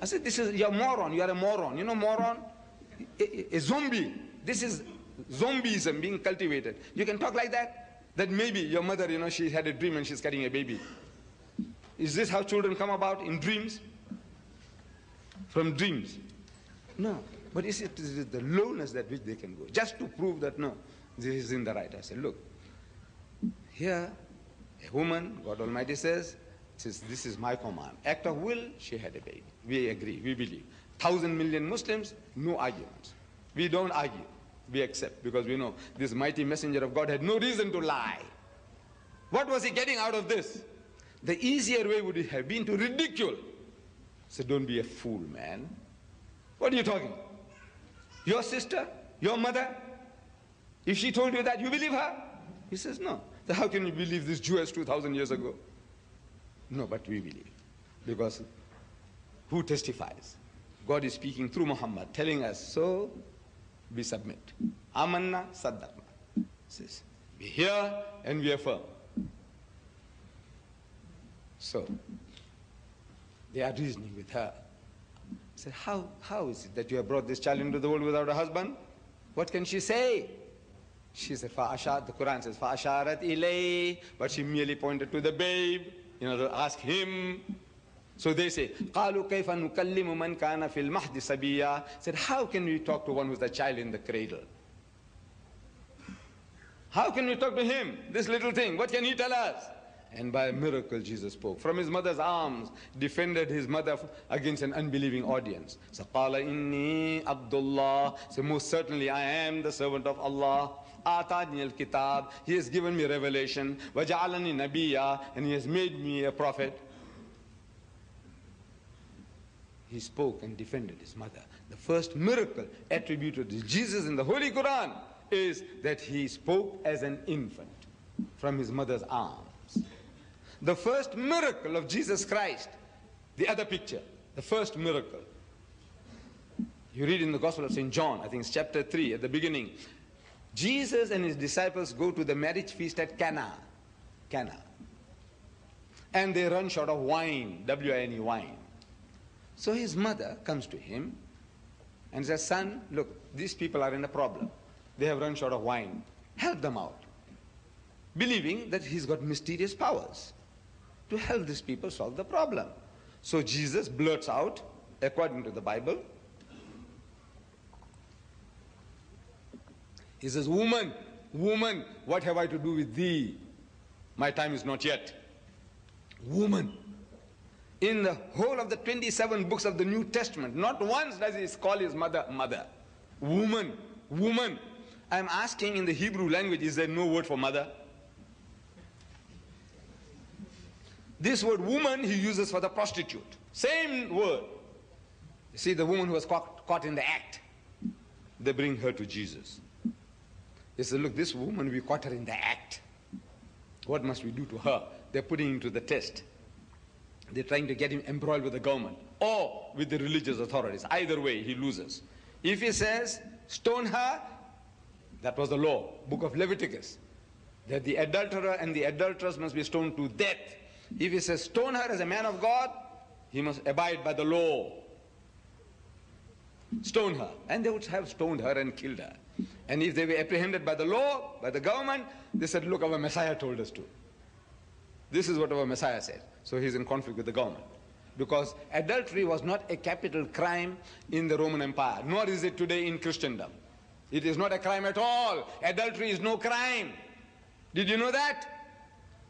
I said, this is, you're a moron. You are a moron. You know moron? A, a, a zombie. This is zombieism being cultivated. You can talk like that? That maybe your mother, you know, she had a dream and she's carrying a baby. Is this how children come about? In dreams? From dreams? No. But is it is the lowness that which they can go? Just to prove that no, this is in the right. I said, look, here, a woman, God Almighty says, says, this is my command. Act of will, she had a baby. We agree, we believe. Thousand million Muslims, no arguments. We don't argue. We accept because we know this mighty messenger of God had no reason to lie. What was he getting out of this? The easier way would have been to ridicule. So don't be a fool, man. What are you talking? Your sister? Your mother? If she told you that, you believe her? He says, no. So how can you believe this Jewess 2,000 years ago? No, but we believe. Because who testifies? God is speaking through Muhammad, telling us, so we submit. Amanna saddaqna. Says, we hear and we affirm. So, they are reasoning with her. Said, how, how is it that you have brought this child into the world without a husband? What can she say? She said, the Quran says, Fa'asharat ilay, but she merely pointed to the babe, you know, to ask him. So they say, قَالُوا كَيْفَ نُكَلِّمُ مَنْ كَانَ فِي الْمَحْدِ سَبِيًّا Said, how can we talk to one who's the child in the cradle? How can we talk to him, this little thing? What can he tell us? And by a miracle, Jesus spoke. From his mother's arms, defended his mother against an unbelieving audience. So, قَالَ إِنِّي عَبْدُ اللَّهِ So, most certainly, I am the servant of Allah. He has given me revelation, Waja'alani Nabiya, and He has made me a prophet. He spoke and defended his mother. The first miracle attributed to Jesus in the Holy Quran is that he spoke as an infant from his mother's arms. The first miracle of Jesus Christ, the other picture, the first miracle you read in the Gospel of St. John, I think it's chapter 3 at the beginning, Jesus and his disciples go to the marriage feast at Cana. Cana. And they run short of wine, W-I-N-E, wine. So his mother comes to him and says, son, look, these people are in a problem. They have run short of wine. Help them out. Believing that he's got mysterious powers to help these people solve the problem. So Jesus blurts out, according to the Bible, he says, Woman, woman, what have I to do with thee? My time is not yet. Woman. In the whole of the 27 books of the New Testament, not once does he call his mother mother. Woman, woman. I'm asking in the Hebrew language, is there no word for mother? This word woman he uses for the prostitute. Same word. You see, the woman who was caught, caught in the act, they bring her to Jesus. They say, look, this woman, we caught her in the act. What must we do to her? They're putting him to the test. They're trying to get him embroiled with the government or with the religious authorities. Either way, he loses. If he says, stone her, that was the law, book of Leviticus, that the adulterer and the adulteress must be stoned to death. If he says stone her as a man of God, he must abide by the law. Stone her. And they would have stoned her and killed her. And if they were apprehended by the law, by the government, they said, look, our Messiah told us to. This is what our Messiah said. So he's in conflict with the government. Because adultery was not a capital crime in the Roman Empire, nor is it today in Christendom. It is not a crime at all. Adultery is no crime. Did you know that?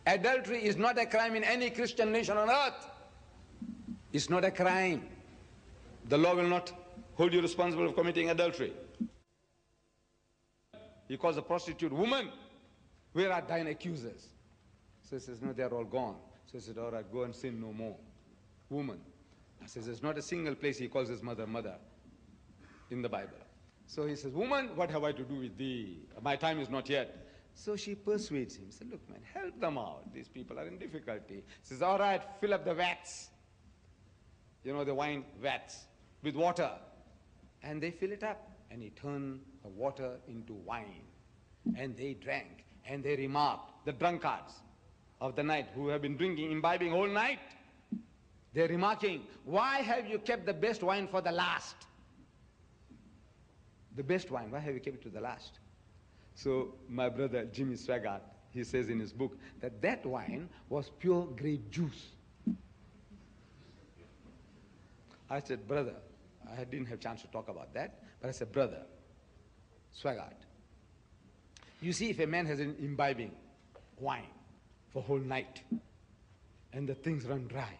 Adultery is not a crime in any Christian nation on earth. It's not a crime. The law will not hold you responsible for committing adultery. He calls a prostitute woman. Where are thine accusers? So he says, no, they're all gone. So he said, all right, go and sin no more. Woman. He says, there's not a single place he calls his mother mother in the Bible. So he says, woman, what have I to do with thee? My time is not yet. So she persuades him. Said, look, man, help them out. These people are in difficulty. Says, all right, fill up the vats. You know, the wine vats with water. And they fill it up. And he turned the water into wine. And they drank. And they remarked, the drunkards of the night who have been drinking, imbibing all night, They're remarking, why have you kept the best wine for the last? The best wine, why have you kept it to the last? So my brother Jimmy Swaggart, he says in his book that that wine was pure grape juice. I said, brother, I didn't have chance to talk about that, but I said, brother, Swaggart, you see if a man has an imbibing wine for whole night and the things run dry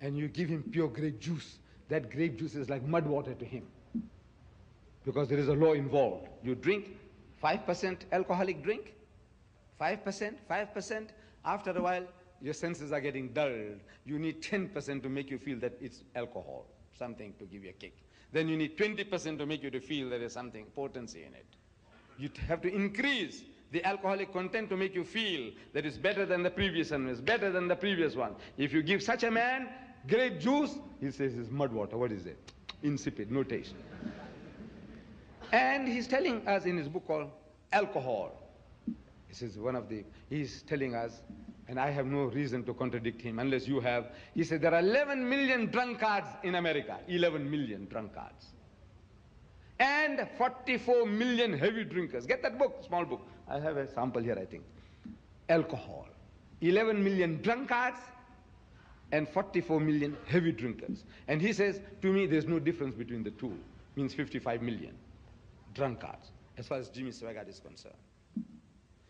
and you give him pure grape juice, that grape juice is like mud water to him because there is a law involved. You drink 5% alcoholic drink, 5%, 5%, after a while your senses are getting dulled. You need 10% to make you feel that it's alcohol, something to give you a kick. Then you need 20% to make you to feel there is something potency in it. You have to increase the alcoholic content to make you feel that it's better than the previous one, it's better than the previous one. If you give such a man grape juice, he says it's mud water. What is it? Insipid, no taste. And he's telling us in his book called Alcohol. This is one of the, he's telling us, and I have no reason to contradict him unless you have. He said there are 11 million drunkards in America. 11 million drunkards. And 44 million heavy drinkers. Get that book, small book. I have a sample here, I think. Alcohol. 11 million drunkards and 44 million heavy drinkers. And he says, to me, there's no difference between the two. Means 55 million drunkards, as far as Jimmy Swaggart is concerned.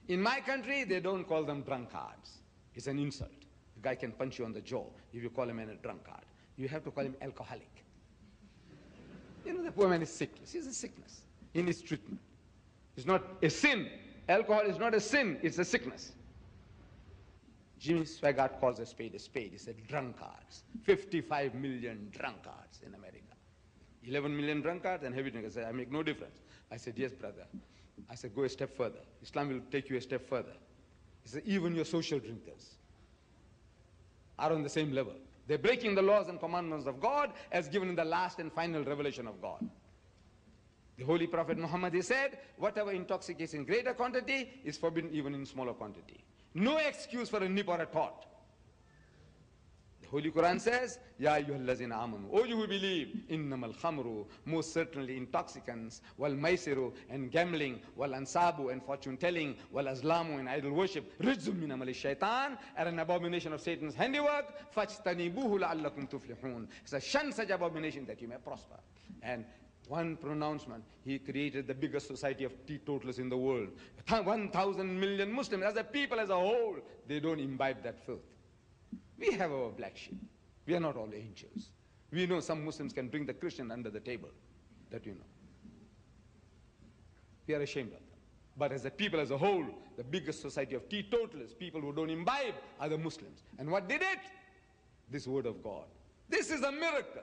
In my country, they don't call them drunkards. It's an insult. The guy can punch you on the jaw if you call him a drunkard. You have to call him alcoholic. You know, the poor man is sick. He's a sickness in his treatment. It's not a sin. Alcohol is not a sin, it's a sickness. Jimmy Swaggart calls a spade a spade. He said drunkards. 55 million drunkards in America. 11 million drunkards and heavy drinkers. I said, I make no difference. I said, yes, brother. I said, go a step further. Islam will take you a step further. He said, even your social drinkers are on the same level. They're breaking the laws and commandments of God as given in the last and final revelation of God. The Holy Prophet Muhammad, he said, whatever intoxicates in greater quantity is forbidden even in smaller quantity. No excuse for a nip or a thought. Holy Quran says, Ya ayyuhallazina amanu. O you who believe, innamal khamru, most certainly intoxicants, wal maisiru, and gambling, wal ansabu, and fortune telling, wal azlamu, and idol worship, rijzum min shaitan, are an abomination of Satan's handiwork, fajtanibuhu la'allakum tuflihun. It's a shun such abomination that you may prosper. And one pronouncement, he created the biggest society of teetotalers in the world. 1,000 million Muslims, as a people as a whole, they don't imbibe that filth. We have our black sheep. We are not all angels. We know some Muslims can bring the Christian under the table. That you know. We are ashamed of them. But as a people as a whole, the biggest society of teetotalers, people who don't imbibe, are the Muslims. And what did it? This word of God. This is a miracle.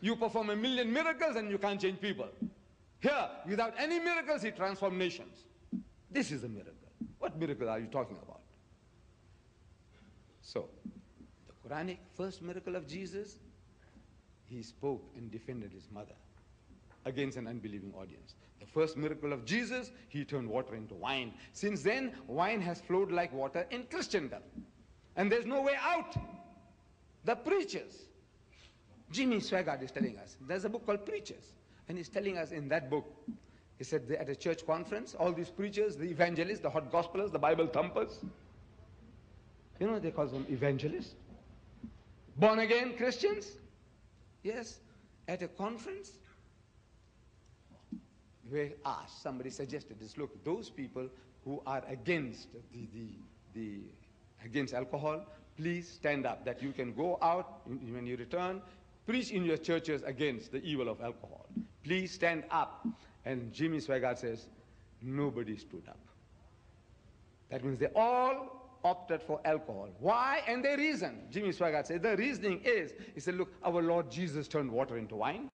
You perform a million miracles and you can't change people. Here, without any miracles, he transformed nations. This is a miracle. What miracle are you talking about? So, Quranic first miracle of Jesus, he spoke and defended his mother against an unbelieving audience. The first miracle of Jesus, he turned water into wine. Since then, wine has flowed like water in Christendom. And there's no way out. The preachers. Jimmy Swaggart is telling us. There's a book called Preachers. And he's telling us in that book, he said at a church conference, all these preachers, the evangelists, the hot gospelers, the Bible thumpers, you know they call them evangelists. Born again Christians? Yes. At a conference, where asked, somebody suggested this, look, those people who are against the, the, the against alcohol, please stand up, that you can go out when you return, preach in your churches against the evil of alcohol. Please stand up. And Jimmy Swaggart says, nobody stood up. That means they all opted for alcohol. Why? And the reason, Jimmy Swaggart said, the reasoning is, he said, look, our Lord Jesus turned water into wine.